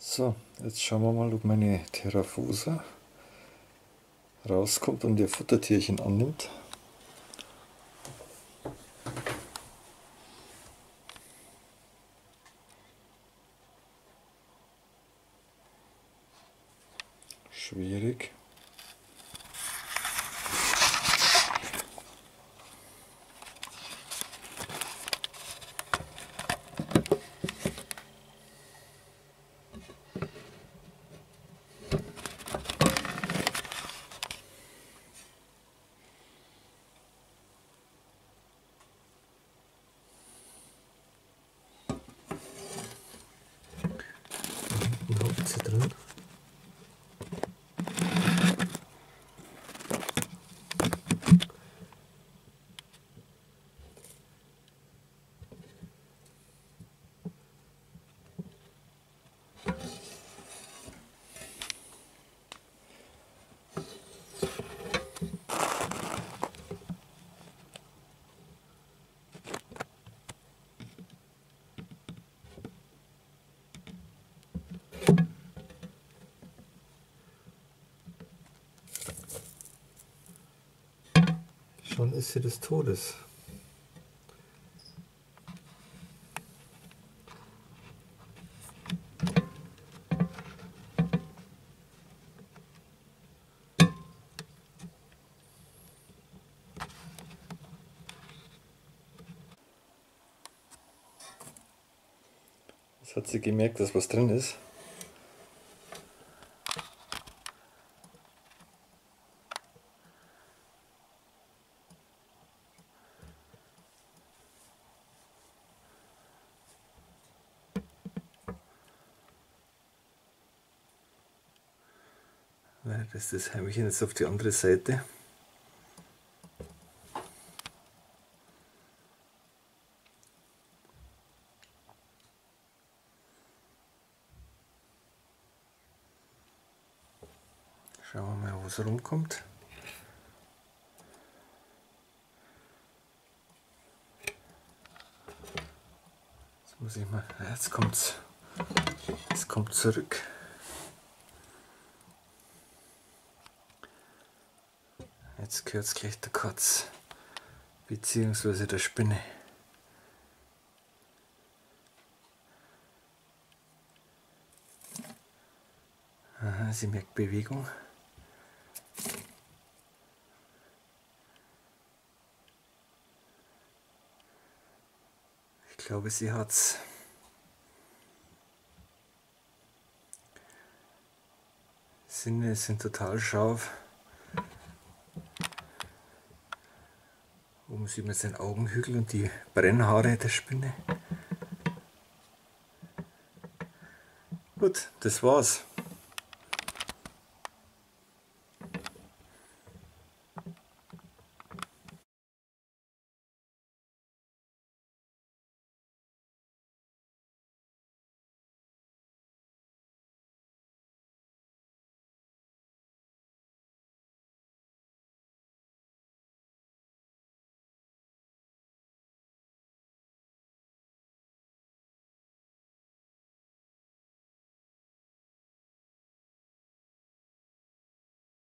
So, jetzt schauen wir mal, ob meine Terrafosa rauskommt und ihr Futtertierchen annimmt. Schwierig. Sie Schon ist sie des Todes. Jetzt hat sie gemerkt, dass was drin ist. Das ist das Heimchen jetzt auf die andere Seite. Schauen wir mal, wo es rumkommt. Jetzt muss ich mal, jetzt kommt's, es kommt zurück. Jetzt gehört gleich der Katz, beziehungsweise der Spinne. Aha, sie merkt Bewegung. Ich glaube, sie hat's. Sinne sind total scharf. Sieht man seinen Augenhügel und die Brennhaare der Spinne. Gut, das war's.